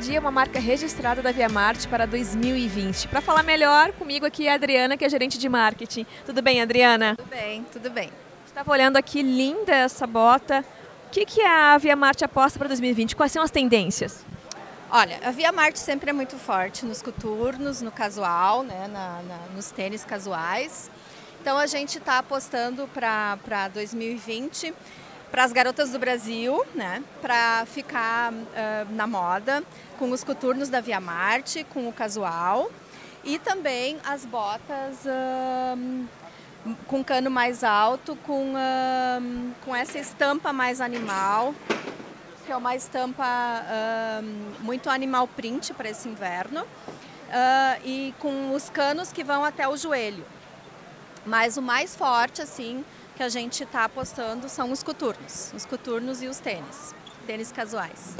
Dia é uma marca registrada da Via Marte para 2020. Para falar melhor, comigo aqui é a Adriana, que é gerente de marketing. Tudo bem, Adriana? Tudo bem, tudo bem. Estava olhando aqui, linda essa bota. O que, que a Via Marte aposta para 2020? Quais são as tendências? Olha, a Via Marte sempre é muito forte nos coturnos, no casual, né, na, na, nos tênis casuais. Então a gente está apostando para 2020 para as garotas do Brasil, né, para ficar uh, na moda, com os coturnos da Via Marte, com o casual e também as botas uh, com cano mais alto, com, uh, com essa estampa mais animal, que é uma estampa muito animal print para esse inverno, e com os canos que vão até o joelho. Mas o mais forte, assim, que a gente está apostando são os coturnos, os coturnos e os tênis, tênis casuais.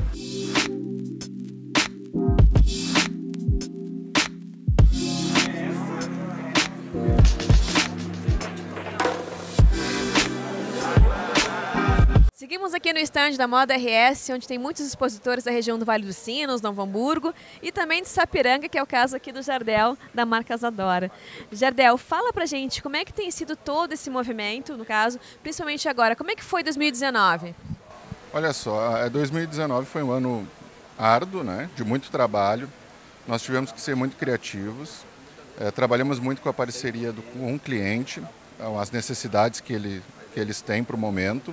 Seguimos aqui no estande da Moda RS, onde tem muitos expositores da região do Vale dos Sinos, Novo Hamburgo e também de Sapiranga, que é o caso aqui do Jardel, da marca Zadora. Jardel, fala pra gente como é que tem sido todo esse movimento, no caso, principalmente agora. Como é que foi 2019? Olha só, 2019 foi um ano árduo, né, de muito trabalho. Nós tivemos que ser muito criativos. É, trabalhamos muito com a parceria do, com um cliente, as necessidades que, ele, que eles têm para o momento.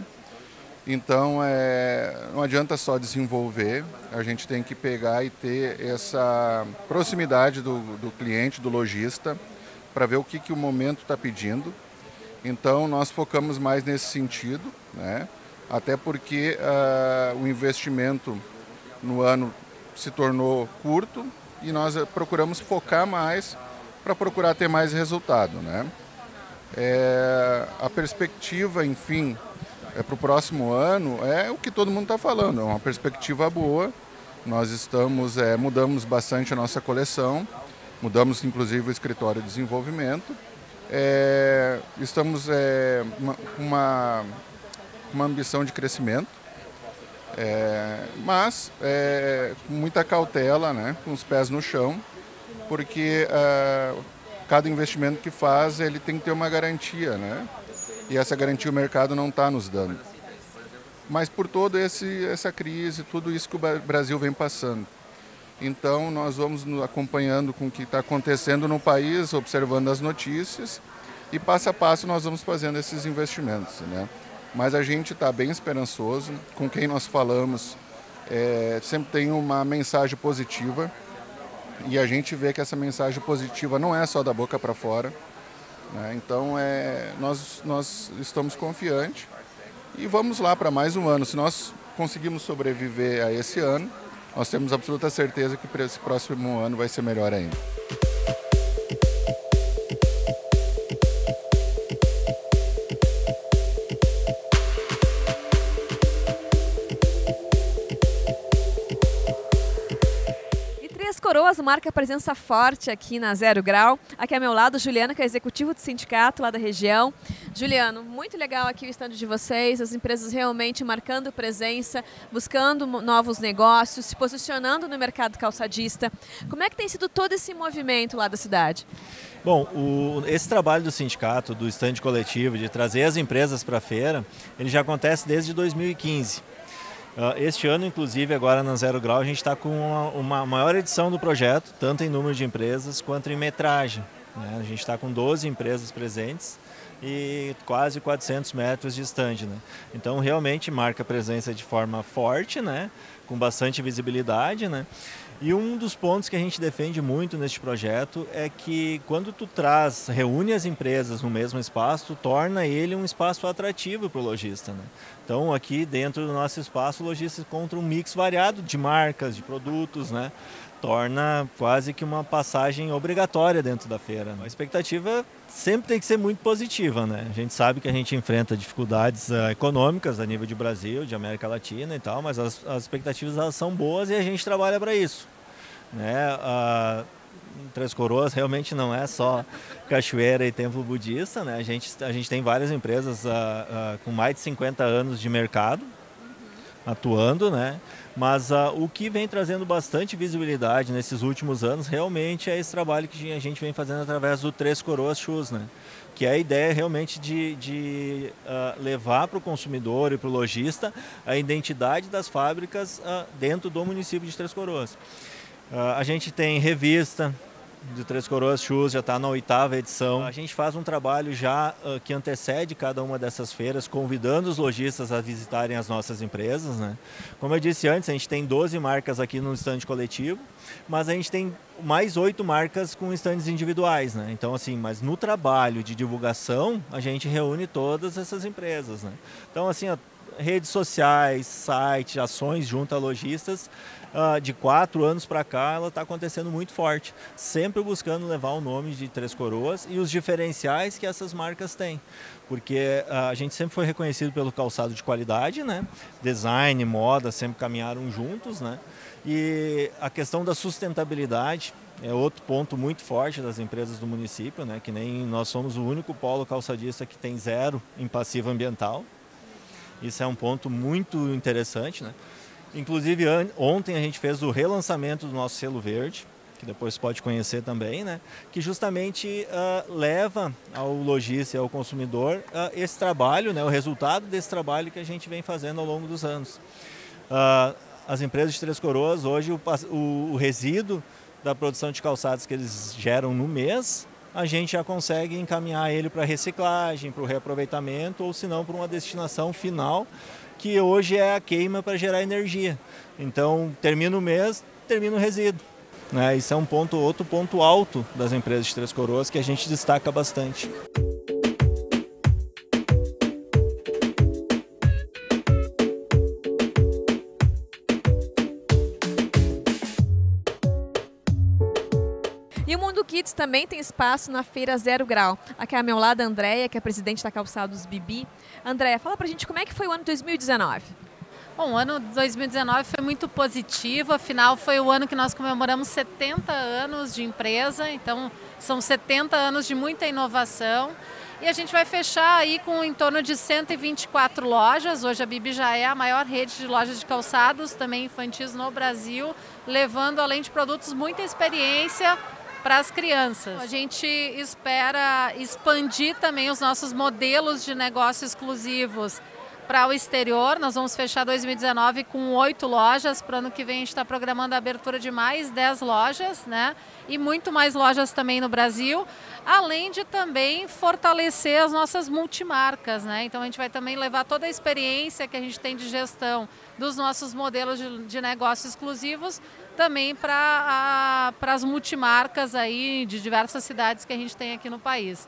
Então, é, não adianta só desenvolver, a gente tem que pegar e ter essa proximidade do, do cliente, do lojista, para ver o que, que o momento está pedindo. Então, nós focamos mais nesse sentido, né? até porque uh, o investimento no ano se tornou curto e nós procuramos focar mais para procurar ter mais resultado. Né? É, a perspectiva, enfim, é, para o próximo ano é o que todo mundo está falando, é uma perspectiva boa. Nós estamos, é, mudamos bastante a nossa coleção, mudamos inclusive o escritório de desenvolvimento. É, estamos é, uma, uma, ambição de crescimento, é, mas é, com muita cautela, né, com os pés no chão, porque é, cada investimento que faz ele tem que ter uma garantia, né? E essa garantia o mercado não está nos dando. Mas por toda essa crise, tudo isso que o Brasil vem passando. Então nós vamos acompanhando com o que está acontecendo no país, observando as notícias e passo a passo nós vamos fazendo esses investimentos. Né? Mas a gente está bem esperançoso, com quem nós falamos é, sempre tem uma mensagem positiva e a gente vê que essa mensagem positiva não é só da boca para fora, né? Então é, nós, nós estamos confiantes e vamos lá para mais um ano. Se nós conseguimos sobreviver a esse ano, nós temos absoluta certeza que para esse próximo ano vai ser melhor ainda. Marca presença forte aqui na Zero Grau. Aqui ao meu lado, Juliano, que é executivo do sindicato lá da região. Juliano, muito legal aqui o estande de vocês, as empresas realmente marcando presença, buscando novos negócios, se posicionando no mercado calçadista. Como é que tem sido todo esse movimento lá da cidade? Bom, o, esse trabalho do sindicato, do estande coletivo, de trazer as empresas para a feira, ele já acontece desde 2015. Ah, este ano, inclusive, agora na Zero Grau, a gente está com uma, uma, maior edição do projeto, tanto em número de empresas quanto em metragem. Né? A gente está com 12 empresas presentes e quase 400 metros de stand. Né? Então, realmente marca presença de forma forte, né? com bastante visibilidade. Né? E um dos pontos que a gente defende muito neste projeto é que quando tu traz, reúne as empresas no mesmo espaço, tu torna ele um espaço atrativo para o lojista. Né? Então aqui dentro do nosso espaço o lojista encontra um mix variado de marcas, de produtos, né? Torna quase que uma passagem obrigatória dentro da feira. Né? A expectativa sempre tem que ser muito positiva, né? A gente sabe que a gente enfrenta dificuldades uh, econômicas a nível de Brasil, de América Latina e tal, mas as, as expectativas elas são boas e a gente trabalha para isso, né? Uh, Três Coroas realmente não é só cachoeira e templo budista, né? A gente, a gente tem várias empresas uh, com mais de 50 anos de mercado, atuando, né? Mas uh, o que vem trazendo bastante visibilidade nesses últimos anos realmente é esse trabalho que a gente vem fazendo através do Três Coroas Shoes, né? Que é a ideia realmente de, de uh, levar para o consumidor e para o lojista a identidade das fábricas uh, dentro do município de Três Coroas. a gente tem revista, de Três Coroas Shoes já está na oitava edição. A gente faz um trabalho já uh, que antecede cada uma dessas feiras, convidando os lojistas a visitarem as nossas empresas. Né? Como eu disse antes, a gente tem 12 marcas aqui no estande coletivo, mas a gente tem mais oito marcas com estandes individuais. Né? Então, assim, mas no trabalho de divulgação, a gente reúne todas essas empresas. Né? Então, assim, redes sociais, sites, ações junto a lojistas, uh, de quatro anos para cá, ela está acontecendo muito forte, sempre buscando levar o nome de Três Coroas e os diferenciais que essas marcas têm, porque uh, a gente sempre foi reconhecido pelo calçado de qualidade, né? Design, moda sempre caminharam juntos, né? E a questão da sustentabilidade é outro ponto muito forte das empresas do município, né? Que nem nós somos o único polo calçadista que tem zero em passivo ambiental. Isso é um ponto muito interessante, né? Inclusive, ontem a gente fez o relançamento do nosso selo verde, que depois pode conhecer também, né? que justamente uh, leva ao lojista e ao consumidor uh, esse trabalho, né? o resultado desse trabalho que a gente vem fazendo ao longo dos anos. Uh, as empresas de Três Coroas, hoje, o, o, o resíduo da produção de calçados que eles geram no mês, a gente já consegue encaminhar ele para reciclagem, para o reaproveitamento ou se não para uma destinação final que hoje é a queima para gerar energia. Então, termina o mês, termina o resíduo. Né? Isso é um ponto, outro ponto alto das empresas de Três Coroas que a gente destaca bastante. Também tem espaço na Feira Zero Grau. Aqui é a meu lado a Andréia, que é presidente da Calçados Bibi. Andréia, fala pra gente como é que foi o ano 2019. Bom, o ano 2019 foi muito positivo, afinal foi o ano que nós comemoramos 70 anos de empresa, então são 70 anos de muita inovação. E a gente vai fechar aí com em torno de 124 lojas. Hoje a Bibi já é a maior rede de lojas de calçados, também infantis no Brasil, levando além de produtos muita experiência, para as crianças. A gente espera expandir também os nossos modelos de negócio exclusivos para o exterior. Nós vamos fechar 2019 com oito lojas. Para o ano que vem a gente está programando a abertura de mais dez lojas, né? E muito mais lojas também no Brasil, além de também fortalecer as nossas multimarcas, né? Então a gente vai também levar toda a experiência que a gente tem de gestão dos nossos modelos de, de negócio exclusivos também para as multimarcas aí de diversas cidades que a gente tem aqui no país.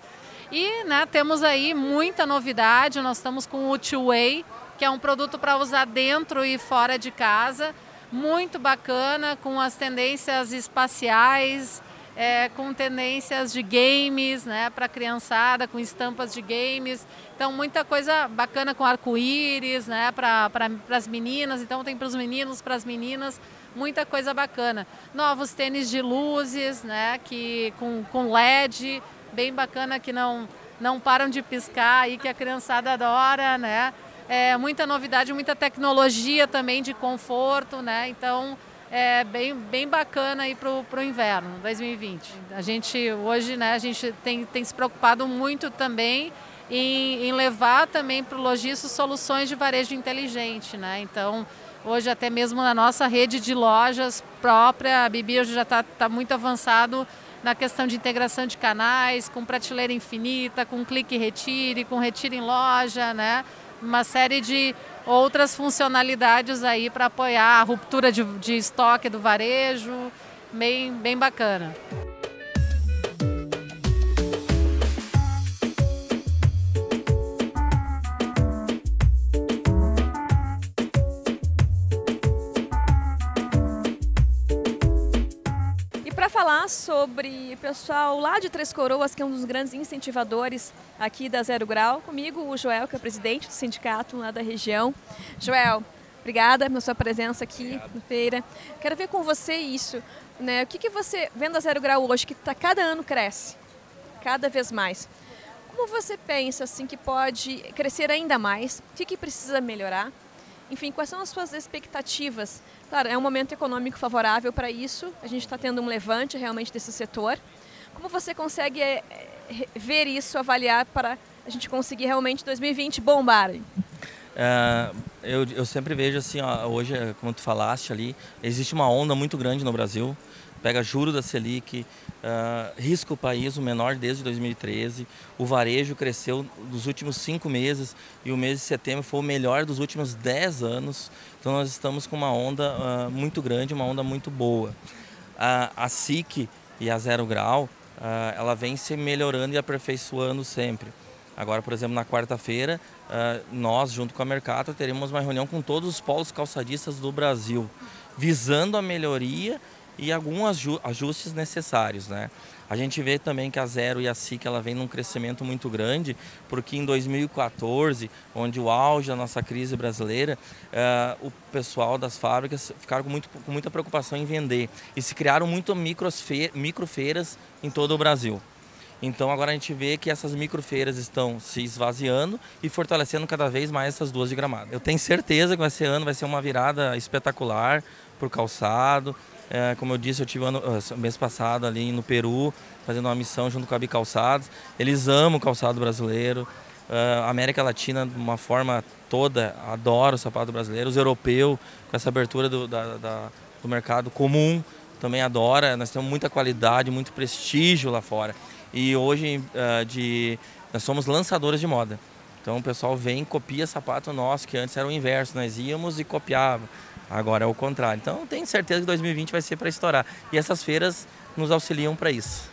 E né, temos aí muita novidade, nós estamos com o Two-Way, que é um produto para usar dentro e fora de casa, muito bacana, com as tendências espaciais, é, com tendências de games, né, para criançada, com estampas de games. Então, muita coisa bacana com arco-íris, né, para pra, as meninas. Então, tem para os meninos, para as meninas muita coisa bacana. Novos tênis de luzes, né, que com, com LED, bem bacana que não não param de piscar aí que a criançada adora, né? É, muita novidade, muita tecnologia também de conforto, né? Então é bem, bem bacana aí para o inverno 2020. A gente hoje, né, a gente tem, tem se preocupado muito também em, em levar também para o lojista soluções de varejo inteligente, né? Então Hoje até mesmo na nossa rede de lojas própria, a Bibi hoje já está tá muito avançado na questão de integração de canais, com prateleira infinita, com clique e retire, com retire em loja, né? Uma série de outras funcionalidades aí para apoiar a ruptura de, de estoque do varejo, bem, bem bacana. Falar sobre o pessoal lá de Três Coroas, que é um dos grandes incentivadores aqui da Zero Grau. Comigo, o Joel, que é presidente do sindicato lá da região. Joel, obrigada pela sua presença aqui Obrigado. na feira. Quero ver com você isso. Né? O que, que você, vendo a Zero Grau hoje, que tá, cada ano cresce, cada vez mais. Como você pensa assim que pode crescer ainda mais? O que, que precisa melhorar? Enfim, quais são as suas expectativas? Claro, é um momento econômico favorável para isso, a gente está tendo um levante realmente desse setor. Como você consegue é, ver isso, avaliar para a gente conseguir realmente 2020 bombar? É, eu, eu sempre vejo assim, ó, hoje, como tu falaste ali, existe uma onda muito grande no Brasil. Pega juro da Selic, uh, risca o país, o menor desde 2013. O varejo cresceu nos últimos cinco meses e o mês de setembro foi o melhor dos últimos dez anos. Então nós estamos com uma onda uh, muito grande, uma onda muito boa. Uh, a SIC e a Zero Grau, ela vem se melhorando e aperfeiçoando sempre. Agora, por exemplo, na quarta-feira, nós, junto com a Mercata, teremos uma reunião com todos os polos calçadistas do Brasil, visando a melhoria e alguns ajustes necessários, né? A gente vê também que a Zero e a SIC ela vem num crescimento muito grande, porque em 2014, onde o auge da nossa crise brasileira, uh, o pessoal das fábricas ficaram com, muito, com muita preocupação em vender e se criaram muito microfeiras em todo o Brasil. Então agora a gente vê que essas microfeiras estão se esvaziando e fortalecendo cada vez mais essas duas de gramado. Eu tenho certeza que esse ano vai ser uma virada espetacular para o calçado. É, como eu disse, eu tive ano, ah, mês passado ali no Peru, fazendo uma missão junto com a Bicalçados. Eles amam o calçado brasileiro. Uh, América Latina, de uma forma toda, adora o sapato brasileiro. Os europeus, com essa abertura do, da, da, do mercado comum, também adora. Nós temos muita qualidade, muito prestígio lá fora. E hoje uh, de, nós somos lançadores de moda. Então o pessoal vem copia sapato nosso, que antes era o inverso, nós íamos e copiava. Agora é o contrário. Então tenho certeza que 2020 vai ser para estourar. E essas feiras nos auxiliam para isso.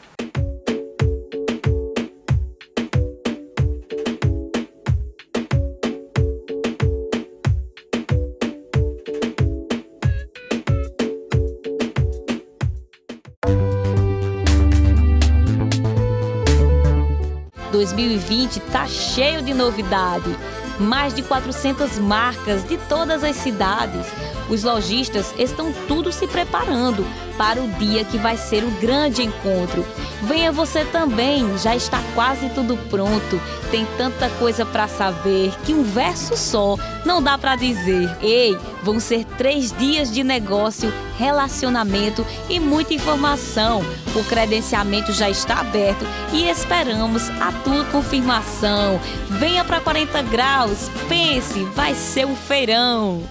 2020 tá cheio de novidade. Mais de 400 marcas de todas as cidades. Os lojistas estão tudo se preparando para o dia que vai ser o grande encontro. Venha você também, já está quase tudo pronto. Tem tanta coisa para saber que um verso só não dá para dizer. Ei, vão ser três dias de negócio, relacionamento e muita informação. O credenciamento já está aberto e esperamos a tua confirmação. Venha para 40 graus, pense, vai ser um feirão.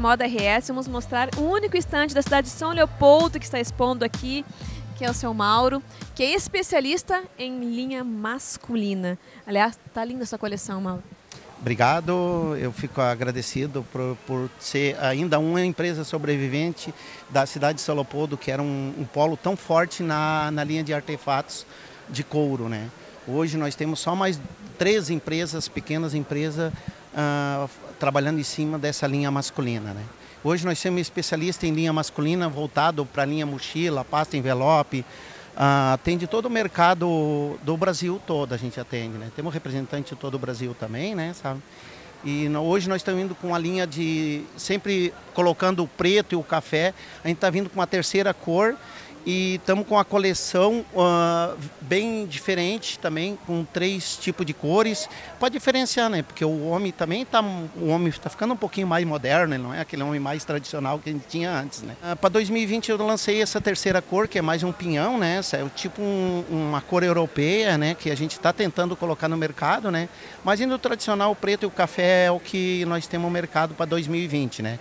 Moda RS, vamos mostrar o único stand da cidade de São Leopoldo que está expondo aqui, que é o seu Mauro, que é especialista em linha masculina. Aliás, tá linda a sua coleção, Mauro. Obrigado, eu fico agradecido por, por, ser ainda uma empresa sobrevivente da cidade de São Leopoldo, que era um, um polo tão forte na, na linha de artefatos de couro. Né? Hoje nós temos só mais três empresas, pequenas empresas, uh, trabalhando em cima dessa linha masculina. Né? Hoje nós temos especialista em linha masculina voltado para a linha mochila, pasta envelope, atende todo o mercado do Brasil todo, a gente atende. Né? Temos representante de todo o Brasil também, né? Sabe? E no, hoje nós estamos indo com a linha de sempre colocando o preto e o café. A gente está vindo com uma terceira cor e estamos com a coleção uh, bem diferente também, com três tipos de cores. Pode diferenciar, né? Porque o homem também está o homem está ficando um pouquinho mais moderno, não é aquele homem mais tradicional que a gente tinha antes, né? Uh, Para 2020 eu lancei essa terceira cor, que é mais um pinhão, né? Essa é tipo um, uma cor europeia, né? Que a gente está tentando colocar no mercado, né? Mas indo tradicional, o preto e o café é o que nós temos no mercado para 2020, né?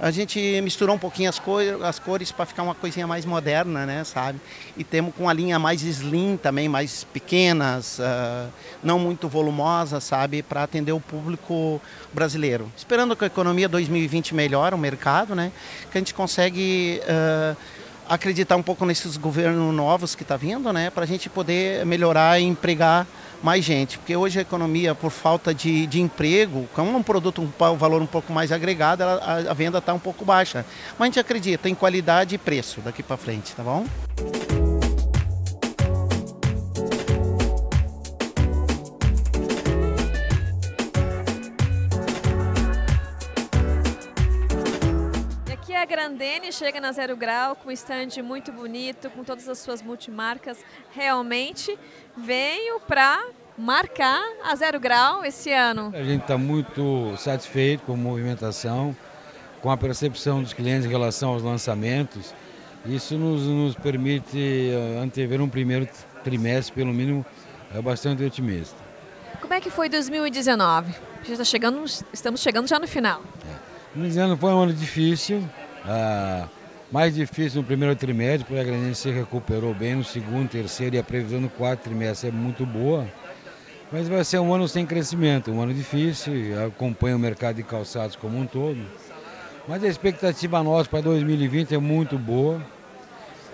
A gente misturou um pouquinho as, cor, as cores para ficar uma coisinha mais moderna, né, sabe? E temos com a linha mais slim também, mais pequenas, uh, não muito volumosa, sabe? Para atender o público brasileiro. Esperando que a economia 2020 melhore o mercado, né? Que a gente consegue... Uh, acreditar um pouco nesses governos novos que está vindo, né, para a gente poder melhorar e empregar mais gente. Porque hoje a economia, por falta de, de emprego, como é um produto um, um valor um pouco mais agregado, ela, a, a venda está um pouco baixa. Mas a gente acredita em qualidade e preço daqui para frente, tá bom? Grandene chega na Zero Grau com um stand muito bonito, com todas as suas multimarcas. Realmente veio para marcar a Zero Grau esse ano. A gente está muito satisfeito com a movimentação, com a percepção dos clientes em relação aos lançamentos. Isso nos, nos permite eh, antever um primeiro trimestre, pelo mínimo, é bastante otimista. Como é que foi 2019? Já está chegando, estamos chegando já no final. É. 2019 foi um ano difícil, ah, mais difícil no primeiro trimestre, porque a Granense se recuperou bem no segundo, terceiro e a previsão no quarto trimestre é muito boa. Mas vai ser um ano sem crescimento, um ano difícil, acompanha o mercado de calçados como um todo. Mas a expectativa nossa para 2020 é muito boa.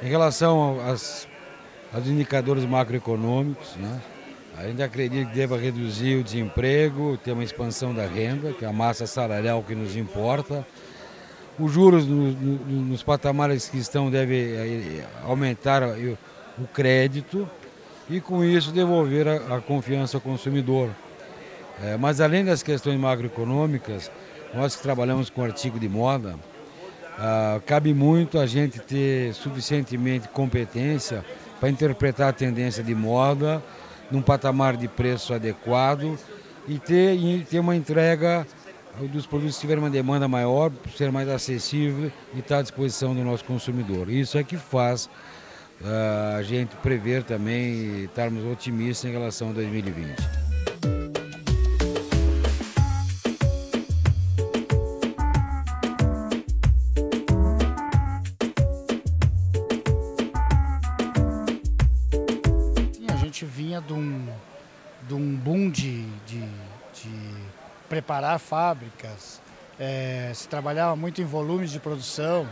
Em relação aos, aos indicadores macroeconômicos, né? a gente acredita que deva reduzir o desemprego, ter uma expansão da renda, que é a massa salarial que nos importa os juros no, no, nos patamares que estão devem eh, aumentar o, crédito e com isso devolver a, a confiança ao consumidor. É, mas além das questões macroeconômicas, nós que trabalhamos com artigo de moda, ah, cabe muito a gente ter suficientemente competência para interpretar a tendência de moda num patamar de preço adequado e ter, e ter uma entrega dos produtos que tiverem uma demanda maior, ser mais acessível e estar à disposição do nosso consumidor. Isso é que faz uh, a gente prever também e estarmos otimistas em relação a 2020. A gente vinha de um, de um boom de, de, de preparar fábricas, é, se trabalhava muito em volumes de produção.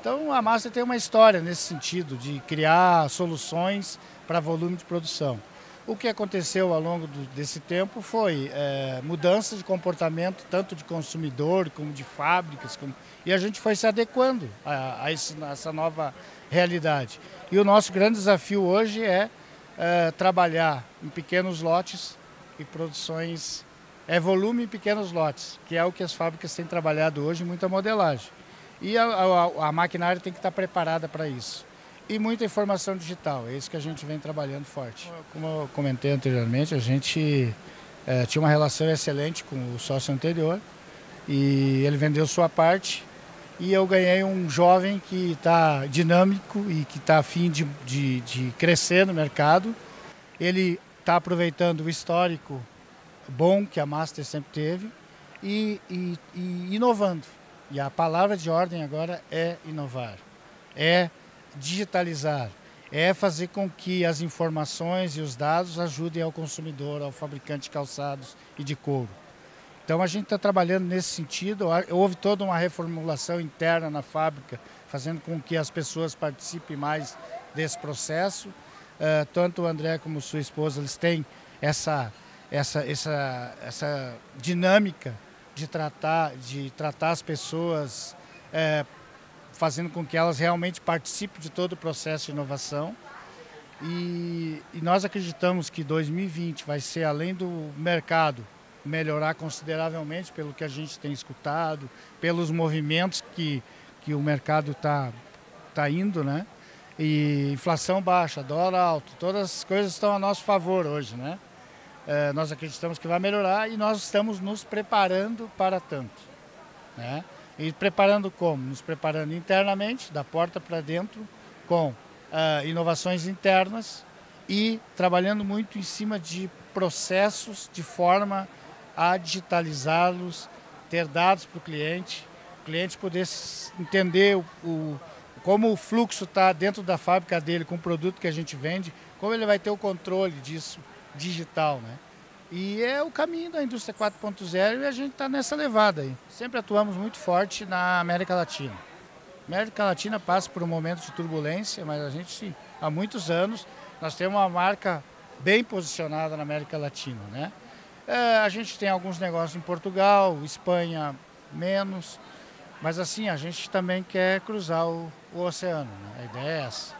Então a Massa tem uma história nesse sentido, de criar soluções para volume de produção. O que aconteceu ao longo do, desse tempo foi é, mudança de comportamento, tanto de consumidor como de fábricas, como, e a gente foi se adequando a, a, esse, a, essa nova realidade. E o nosso grande desafio hoje é, é trabalhar em pequenos lotes e produções é volume em pequenos lotes, que é o que as fábricas têm trabalhado hoje, muita modelagem. E a, a, a maquinária tem que estar preparada para isso. E muita informação digital, é isso que a gente vem trabalhando forte. Como eu comentei anteriormente, a gente é, tinha uma relação excelente com o sócio anterior e ele vendeu sua parte e eu ganhei um jovem que está dinâmico e que está afim de, de, de crescer no mercado. Ele está aproveitando o histórico bom que a Master sempre teve e, e, e inovando. E a palavra de ordem agora é inovar, é digitalizar, é fazer com que as informações e os dados ajudem ao consumidor, ao fabricante de calçados e de couro. Então a gente está trabalhando nesse sentido. Houve toda uma reformulação interna na fábrica, fazendo com que as pessoas participem mais desse processo. Uh, tanto o André como sua esposa, eles têm essa essa, essa, essa dinâmica de tratar, de tratar as pessoas, é, fazendo com que elas realmente participem de todo o processo de inovação. E, e, nós acreditamos que 2020 vai ser, além do mercado melhorar consideravelmente, pelo que a gente tem escutado, pelos movimentos que, que o mercado está tá indo, né? e inflação baixa, dólar alto, todas as coisas estão a nosso favor hoje, né? É, nós acreditamos que vai melhorar e nós estamos nos preparando para tanto, né? E preparando como? Nos preparando internamente, da porta para dentro, com uh, inovações internas e trabalhando muito em cima de processos de forma a digitalizá-los, ter dados para o cliente, o cliente poder entender o, o como o fluxo está dentro da fábrica dele com o produto que a gente vende, como ele vai ter o controle disso digital, né? E é o caminho da indústria 4.0 e a gente está nessa levada aí. Sempre atuamos muito forte na América Latina. A América Latina passa por um momento de turbulência, mas a gente, há muitos anos, nós temos uma marca bem posicionada na América Latina, né? É, a gente tem alguns negócios em Portugal, Espanha menos, mas assim, a gente também quer cruzar o, o oceano, né? a ideia é essa.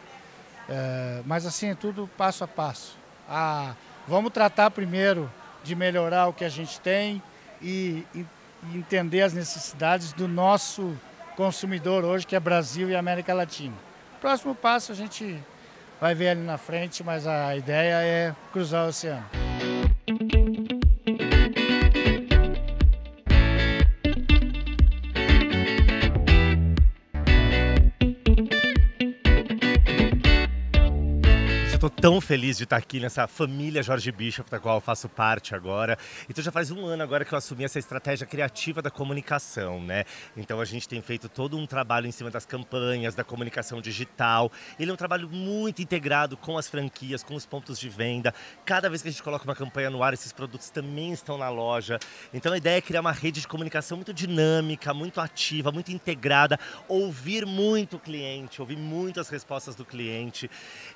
É, mas assim, é tudo passo a passo. Ah, vamos tratar primeiro de melhorar o que a gente tem e, e entender as necessidades do nosso consumidor hoje, que é Brasil e América Latina. Próximo passo a gente vai ver ali na frente, mas a ideia é cruzar o oceano. Tão feliz de estar aqui nessa família Jorge Bishop, da qual eu faço parte agora. Então já faz um ano agora que eu assumi essa estratégia criativa da comunicação, né? Então a gente tem feito todo um trabalho em cima das campanhas, da comunicação digital. Ele é um trabalho muito integrado com as franquias, com os pontos de venda. Cada vez que a gente coloca uma campanha no ar, esses produtos também estão na loja. Então a ideia é criar uma rede de comunicação muito dinâmica, muito ativa, muito integrada, ouvir muito o cliente, ouvir muito as respostas do cliente.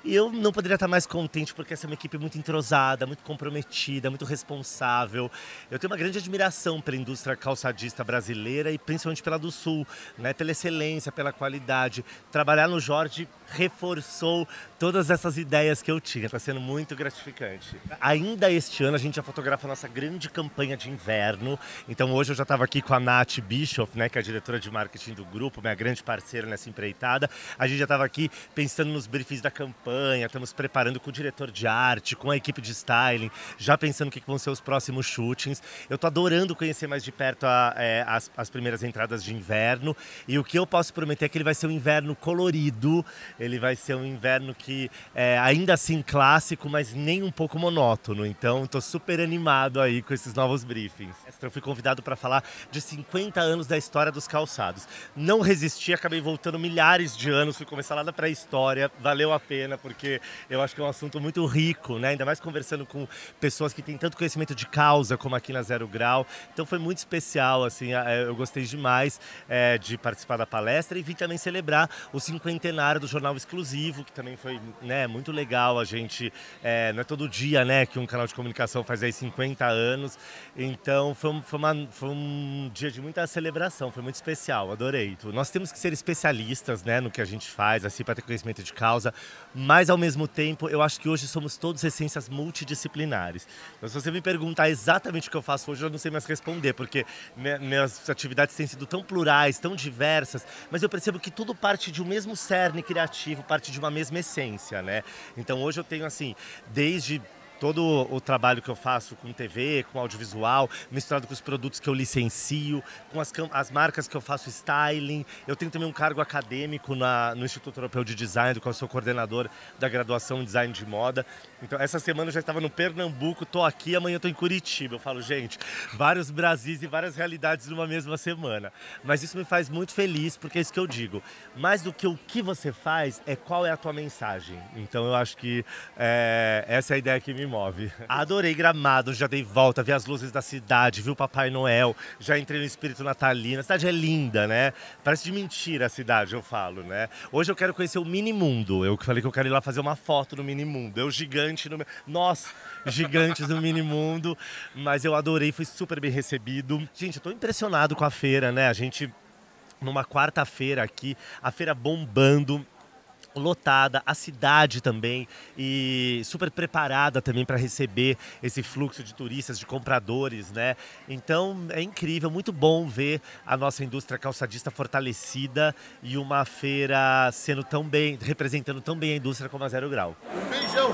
E eu não poderia estar mais contente porque essa é uma equipe muito entrosada, muito comprometida, muito responsável. Eu tenho uma grande admiração pela indústria calçadista brasileira e principalmente pela do Sul, né? pela excelência, pela qualidade. Trabalhar no Jorge reforçou todas essas ideias que eu tinha, está sendo muito gratificante. Ainda este ano a gente já fotografa a nossa grande campanha de inverno. Então hoje eu já estava aqui com a Nath Bischoff, né, que é a diretora de marketing do grupo, minha grande parceira nessa empreitada. A gente já estava aqui pensando nos briefings da campanha, estamos preparando com o diretor de arte, com a equipe de styling, já pensando o que vão ser os próximos shootings. Eu estou adorando conhecer mais de perto a, é, as, as primeiras entradas de inverno e o que eu posso prometer é que ele vai ser um inverno colorido, ele vai ser um inverno que é ainda assim clássico, mas nem um pouco monótono. Então estou super animado aí com esses novos briefings. Eu fui convidado para falar de 50 anos da história dos calçados. Não resisti, acabei voltando milhares de anos, fui começar lá da pré-história, valeu a pena porque eu acho que é um assunto muito rico, né? Ainda mais conversando com pessoas que têm tanto conhecimento de causa como aqui na Zero Grau. Então foi muito especial, assim, eu gostei demais é, de participar da palestra e vim também celebrar o cinquentenário do jornal exclusivo, que também foi né, muito legal a gente. É, não é todo dia né, que um canal de comunicação faz aí 50 anos. Então foi, foi, uma, foi um dia de muita celebração, foi muito especial, adorei. Nós temos que ser especialistas né, no que a gente faz, assim, para ter conhecimento de causa, mas ao mesmo tempo eu acho que hoje somos todos essências multidisciplinares. Então, se você me perguntar exatamente o que eu faço hoje, eu não sei mais responder, porque minhas atividades têm sido tão plurais, tão diversas, mas eu percebo que tudo parte de um mesmo cerne criativo, parte de uma mesma essência, né? Então hoje eu tenho assim, desde todo o trabalho que eu faço com TV, com audiovisual, misturado com os produtos que eu licencio, com as, as marcas que eu faço styling. Eu tenho também um cargo acadêmico na, no Instituto Europeu de Design, do qual eu sou coordenador da graduação em Design de Moda. Então, essa semana eu já estava no Pernambuco, estou aqui, amanhã estou em Curitiba. Eu falo, gente, vários Brasis e várias realidades numa mesma semana. Mas isso me faz muito feliz, porque é isso que eu digo. Mais do que o que você faz, é qual é a tua mensagem. Então, eu acho que é, essa é a ideia que me move. Adorei Gramado, já dei volta, vi as luzes da cidade, vi o Papai Noel, já entrei no espírito natalino. A cidade é linda, né? Parece de mentira a cidade, eu falo, né? Hoje eu quero conhecer o Mini Mundo. Eu falei que eu quero ir lá fazer uma foto no Mini Mundo. Eu gigante no nós gigantes no Mini Mundo, mas eu adorei, fui super bem recebido. Gente, eu tô impressionado com a feira, né? A gente numa quarta-feira aqui, a feira bombando lotada, a cidade também e super preparada também para receber esse fluxo de turistas, de compradores, né? Então é incrível, muito bom ver a nossa indústria calçadista fortalecida e uma feira sendo tão bem, representando tão bem a indústria como a Zero Grau. Um beijão!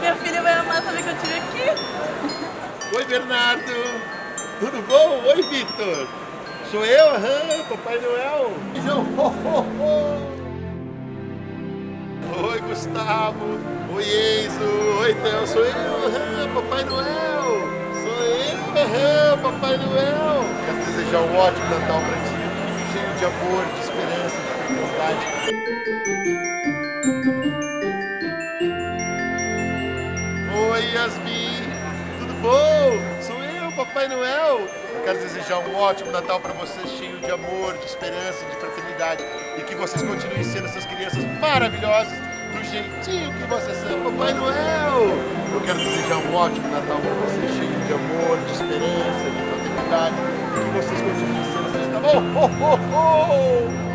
Minha filha vai amar saber que eu tive aqui. Oi, Bernardo! Tudo bom? Oi, Vitor! Sou eu, aham, Papai Noel! Beijão! Ho, ho, ho. Oi, Gustavo! Oi, Enzo! Oi, Theo! Sou eu, aham, Papai Noel! Sou eu, aham, Papai Noel! Quero desejar um ótimo Natal pra ti, cheio de amor, de esperança, de felicidade. Oi, Yasmin! Tudo bom? Sou eu, Papai Noel! Quero desejar um ótimo Natal para vocês, cheio de amor, de esperança, de fraternidade e que vocês continuem sendo essas crianças maravilhosas do jeitinho que vocês são. Papai Noel! Eu quero desejar um ótimo Natal para vocês, cheio de amor, de esperança, de fraternidade e que vocês continuem sendo essas. Tá bom? Ho, ho, ho!